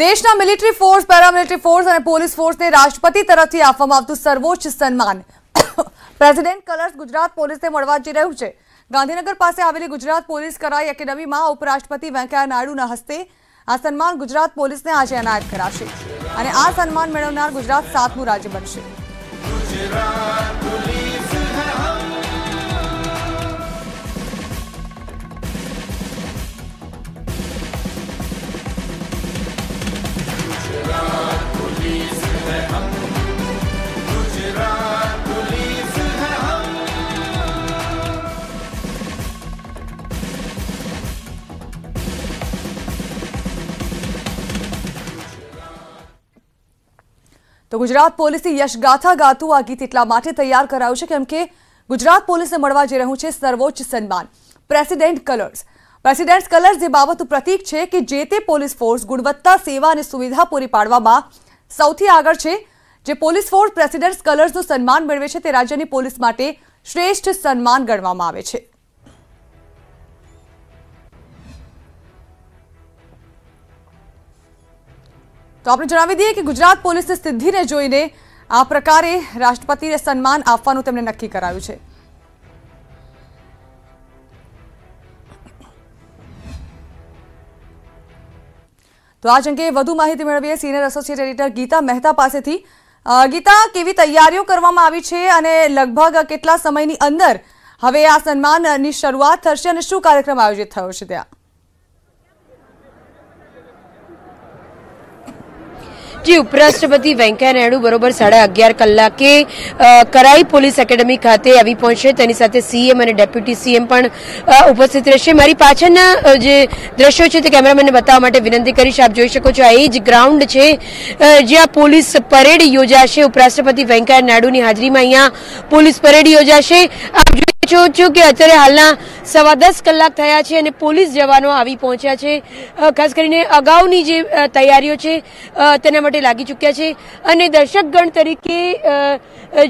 દેશના military force, paramilitary force અને police ફોર્સને રાષ્ટ્રપતિ તરફથી આપવામાં આવતું સર્વોચ્ચ સન્માન. પ્રેસિડેન્ટ કલર્સ ગુજરાત પોલીસને મળવા જઈ રહ્યું છે. ગાંધીનગર પાસે આવેલી ગુજરાત પોલીસ કરાઈ એકેડમીમાં ઉપરાષ્ટ્રપતિ વેંકૈયા નાયડુના હસ્તે આ સન્માન ગુજરાત પોલીસને આજે એનાયત કરાશે અને આ સન્માન મેળવનાર ગુજરાત સાતમું રાજ્ય બનશે. ગુજરાત પોલીસે યશગાથા ગાતું આ ગીત એટલા માટે તૈયાર કરાયું છે કેમ કે ગુજરાત પોલીસને મળવા જઈ રહ્યું છે સર્વોચ્ચ સન્માન. પ્રેસિડેન્ટ કલર્સ પ્રેસિડેન્ટ કલર્સ એ બાબતનું પ્રતીક છે કે જે તે પોલીસ ફોર્સ ગુણવત્તા, સેવા અને સુવિધા પૂરી પાડવામાં સૌથી આગળ છે. જે પોલીસ ફોર્સ પ્રેસિડેન્ટ કલર્સનું સન્માન મેળવે છે તે રાજ્યની પોલીસ માટે શ્રેષ્ઠ સન્માન ગણવામાં આવે છે. તો આપણે જણાવી દઈએ કે ગુજરાત પોલીસની સિદ્ધિને જોઈને આ પ્રકારે રાષ્ટ્રપતિને સન્માન આપવાનું તેમણે નક્કી કરાયું છે. તો આ અંગે વધુ માહિતી મેળવીએ senior associate editor Gita Mehta પાસેથી. ગીતા, કેવી તૈયારીઓ કરવામાં આવી છે અને લગભગ કેટલા સમયની અંદર હવે આ સન્માનની શરૂઆત થશે અને શું કાર્યક્રમ આયોજિત થયો છે ત્યાં? જી ઉપરાષ્ટ્રપતિ વેંકૈયા નાયડુ બરોબર સાડા અગિયાર કલાકે કરાઈ પોલીસ એકેડમી ખાતે આવી પહોંચશે તેની સાથે સીએમ અને ડેપ્યુટી સીએમ પણ ઉપસ્થિત રહેશે. મારી પાછળના જે દ્રશ્યો છે તે કેમેરામેનને બતાવવા માટે વિનંતી કરીશ. આપ જોઈ શકો છો, આ એ જ ગ્રાઉન્ડ છે જ્યાં પોલીસ પરેડ યોજાશે. ઉપરાષ્ટ્રપતિ વેંકૈયા નાયડુની હાજરીમાં અહીંયા પોલીસ પરેડ યોજાશે. આપ જોઈ શકો છો કે અત્યારે હાલના સવા દસ કલાક થયા છે અને પોલીસ જવાનો આવી પહોંચ્યા છે. ખાસ કરીને અગાઉની જે તૈયારીઓ છે તેના માટે લાગી ચૂક્યા છે. અને દર્શકગણ તરીકે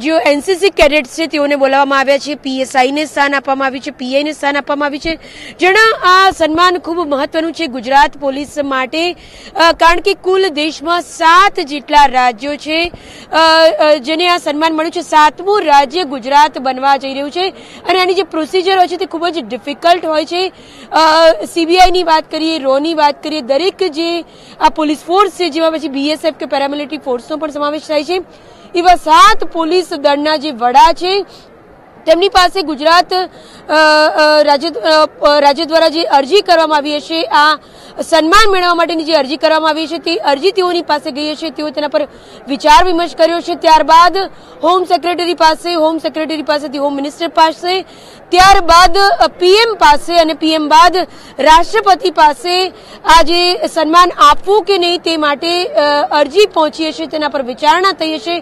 જે એનસીસી કેડેટ્સ છે, તેઓને બોલાવવામાં આવ્યા છે. પીએસઆઈને સ્થાન આપવામાં આવ્યું છે પીઆઈને સ્થાન આપવામાં આવ્યું છે. જેના આ સન્માન ખૂબ મહત્વનું છે ગુજરાત પોલીસ માટે. કારણ કે કુલ દેશમાં સાત જેટલા રાજ્યો છે જેને આ સન્માન મળ્યું છે. સાતમું રાજ્ય ગુજરાત બનવા જઈ રહ્યું છે. અને આની જે પ્રોસિજર હોય છે, તે ખૂબ જ ડિફિકલ્ટ હોય છે. સીબીઆઈની વાત કરીએ, રોની વાત કરીએ, દરેક જે આ પોલીસ ફોર્સ છે, જેમાં પછી બીએસએફ કે પેરામિલિટરી ફોર્સનો પણ સમાવેશ થાય છે. એવા સાત પોલીસ દળના જે વડા છે તેમની પાસે ગુજરાત રાજ્ય દ્વારા જે અરજી કરવામાં આવી હશે, આ સન્માન મેળવવા માટેની જે અરજી કરવામાં આવી છે તે અરજી તેઓની પાસે ગઈ હશે. તેઓ તેના પર વિચાર વિમર્શ કર્યો છે. ત્યારબાદ હોમ સેક્રેટરી પાસે, હોમ સેક્રેટરી પાસેથી હોમ મિનિસ્ટર પાસે, ત્યારબાદ પીએમ પાસે અને પીએમ બાદ રાષ્ટ્રપતિ પાસે આ જે સન્માન આપવું કે નહીં તે માટે અરજી પહોંચી હશે, તેના પર વિચારણા થઈ હશે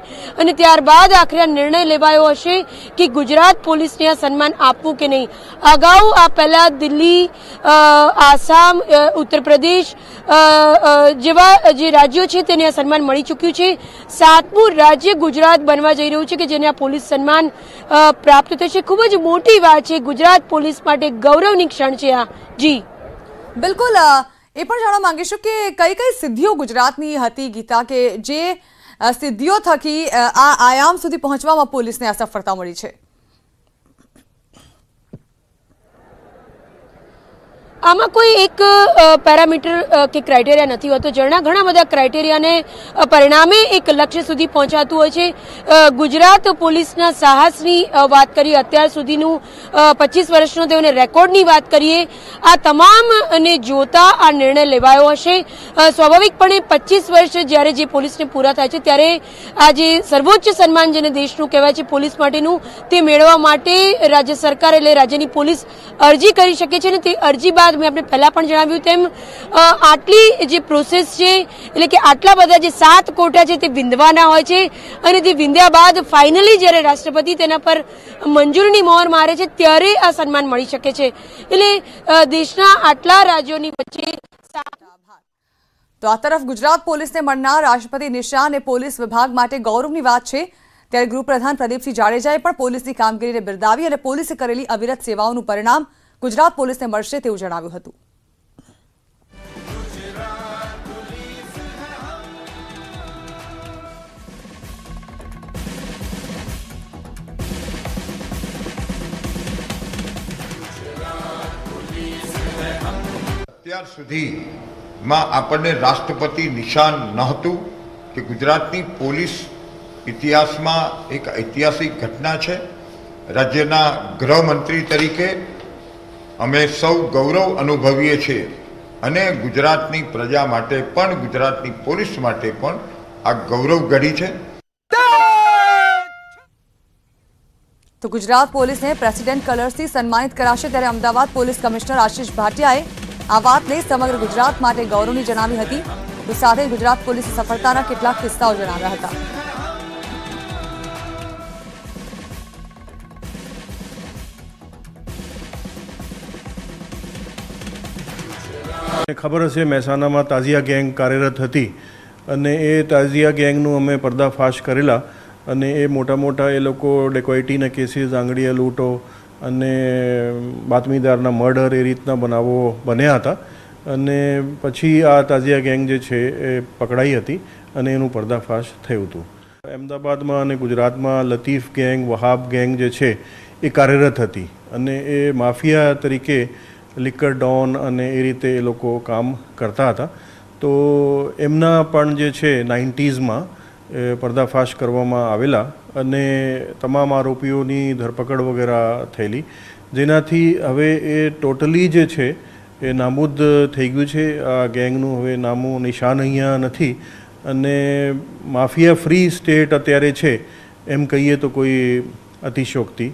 અને ત્યારબાદ આખરે નિર્ણય લેવાયો હશે કે ગુજરાત પોલીસને આ સન્માન આપવું કે નહીં? અગાઉ આ પહેલા દિલ્હી આસામ ઉત્તરપ્રદેશ જેવા જે રાજ્યો છે તેને આ સન્માન મળી ચૂક્યું છે. સાતમું રાજ્ય ગુજરાત બનવા જઈ રહ્યું છે કે જેને આ પોલીસ સન્માન પ્રાપ્ત થશે. ખૂબ જ મોટી વાત છે. ગુજરાત પોલીસ માટે ગૌરવની ક્ષણ છે આ. જી. બિલકુલ એ પણ જાણવા માંગીશું કે કઈ કઈ સિદ્ધિઓ ગુજરાતની હતી, ગીતા, કે જે સિદ્ધિઓ થકી આ આયામ સુધી પહોંચવામાં પોલીસને આ સફળતા મળી છે? આમાં કોઈ એક પેરામીટર કે ક્રાઇટેરિયા નથી હોતો. જેના ઘણા બધા ક્રાઇટેરિયાને પરિણામે એક લક્ષ્ય સુધી પહોંચાતું હોય છે. ગુજરાત પોલીસના સાહસની વાત કરીએ, અત્યાર સુધીનું પચીસ વર્ષનો તેઓને રેકોર્ડની વાત કરીએ, આ તમામને જોતા આ નિર્ણય લેવાયો હશે. સ્વાભાવિકપણે પચીસ વર્ષ જ્યારે જે પોલીસને પૂરા થાય છે, ત્યારે આ જે સર્વોચ્ચ સન્માન જેને દેશનું કહેવાય છે, પોલીસ માટેનું, તે મેળવવા માટે રાજ્ય સરકાર એટલે રાજ્યની પોલીસ અરજી કરી શકે છે અને તે અરજી બાદ મેં આપણે પહેલા પણ જણાવ્યું તેમ આટલી જે પ્રોસેસ છે, એટલે કે આટલા બધા જે સાત કોટા છે તે વિંધવાના હોય છે, અને તે વિંધ્યા બાદ ફાઇનલી જ્યારે રાષ્ટ્રપતિ તેના પર મંજૂરની મોહર મારે છે, ત્યારે આ સન્માન મળી શકે છે. એટલે દેશના આટલા રાજ્યોની વચ્ચે તો આ તરફ ગુજરાત પોલીસને મળનાર રાષ્ટ્રપતિ નિશાન એ પોલીસ વિભાગ માટે ગૌરવની વાત છે. ત્યારે ગૃહપ્રધાન પ્રદીપસિંહ જાડેજાએ પણ પોલીસની કામગીરીને બિરદાવી અને પોલીસે કરેલી અવિરત સેવાઓનું પરિણામ ગુજરાત પોલીસને મળશે તેવું જણાવ્યું હતું. અત્યાર સુધીમાં આપણને રાષ્ટ્રપતિ નિશાન નહોતું કે ગુજરાતની પોલીસ ઇતિહાસમાં એક ઐતિહાસિક ઘટના છે. રાજ્યના ગૃહમંત્રી તરીકે અમે સૌ ગૌરવ અનુભવીએ છીએ. અને ગુજરાતની પ્રજા માટે પણ, ગુજરાતની પોલીસ માટે પણ આ ગૌરવ ઘડી છે. તો ગુજરાત પોલીસને પ્રેસિડેન્ટ કલર્સથી સન્માનિત કરાશે ત્યારે અમદાવાદ પોલીસ કમિશનર આશિષ ભાટિયાએ આ વાતને સમગ્ર ગુજરાત માટે ગૌરવની જણાવી હતી. સાથે ગુજરાત પોલીસે સફળતાના કેટલાક કિસ્સાઓ જણાવ્યા હતા. ખબર હશે, મહેસાણામાં તાઝિયા ગેંગ કાર્યરત હતી અને એ તાઝિયા ગેંગનું અમે પર્દાફાશ કરેલા અને એ મોટા મોટા એ લોકો ડેકોઇટીના કેસીસ આંગળીયા લૂંટો અને બાતમીદારના મર્ડર એ રીતના બનાવો બન્યા હતા અને પછી આ તાઝિયા ગેંગ જે છે એ પકડાઈ હતી અને એનું પર્દાફાશ થયું હતું. અમદાવાદમાં અને ગુજરાતમાં લતીફ ગેંગ, વહાબ ગેંગ જે છે એ કાર્યરત હતી અને એ માફિયા તરીકે લિકર ડોન અને એ રીતે એ લોકો કામ કરતા હતા. તો એમના પણ જે છે, નાઇન્ટીઝમાં પર્દાફાશ કરવામાં આવેલા અને તમામ આરોપીઓની ધરપકડ વગેરે થયેલી. જેનાથી હવે એ ટોટલી જે છે, એ નાબૂદ થઈ ગયું છે. આ ગેંગનું હવે નામું નિશાન અહીંયા નથી. અને માફિયા ફ્રી સ્ટેટ અત્યારે છે, એમ કહીએ તો કોઈ અતિશોક્તિ